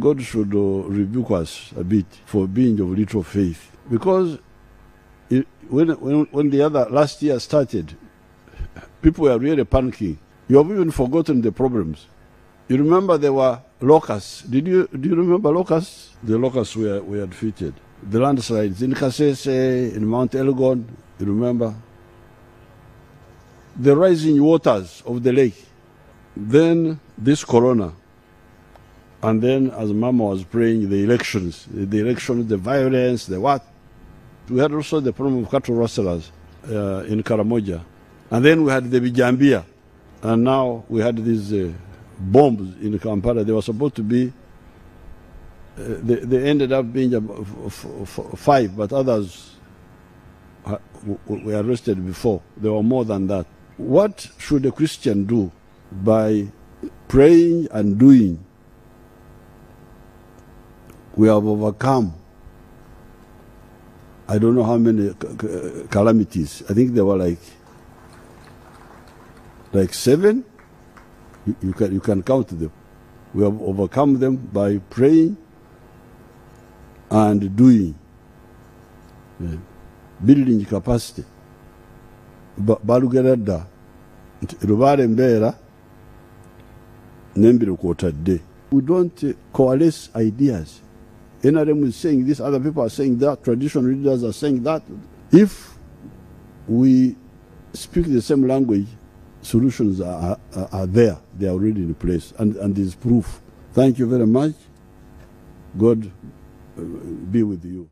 God should uh, rebuke us a bit for being of little faith. Because it, when, when, when the other last year started, people were really panicking. You have even forgotten the problems. You remember there were locusts. Did you do you remember locusts? The locusts were, were defeated. The landslides in Kasese, in Mount Elgon, you remember? The rising waters of the lake. Then this corona. And then as Mama was praying, the elections, the elections, the violence, the what? We had also the problem of cattle rustlers uh, in Karamoja. And then we had the Bijambia. And now we had these uh, bombs in Kampala. They were supposed to be, uh, they, they ended up being five, but others w- were arrested before. There were more than that. What should a Christian do by praying and doing? We have overcome I don't know how many calamities. I think there were like like seven. You, you can you can count them. We have overcome them by praying and doing, Yeah. building capacity. Ba- balugera dda nti we don't coalesce ideas NRM is saying this, other people are saying that, traditional leaders are saying that. If we speak the same language, solutions are, are, are there. They are already in place. And, and there's proof. Thank you very much. God uh, be with you.